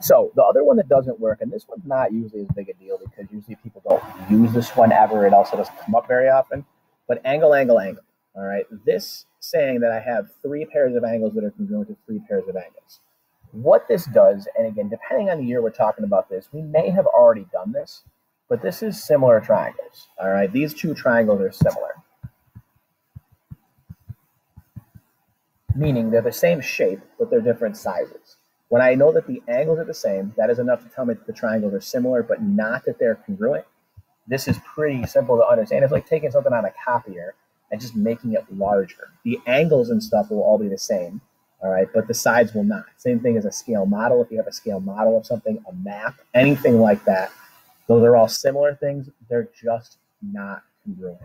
So the other one that doesn't work, and this one's not usually as big a deal because usually people don't use this one ever. It also doesn't come up very often. But angle, angle, angle. All right. This saying that I have three pairs of angles that are congruent to three pairs of angles. What this does, and again, depending on the year we're talking about this, we may have already done this, but this is similar triangles. All right. These two triangles are similar. Meaning they're the same shape, but they're different sizes. When I know that the angles are the same, that is enough to tell me that the triangles are similar, but not that they're congruent. This is pretty simple to understand. It's like taking something on a copier and just making it larger. The angles and stuff will all be the same, all right, but the sides will not. Same thing as a scale model. If you have a scale model of something, a map, anything like that, those are all similar things. They're just not congruent.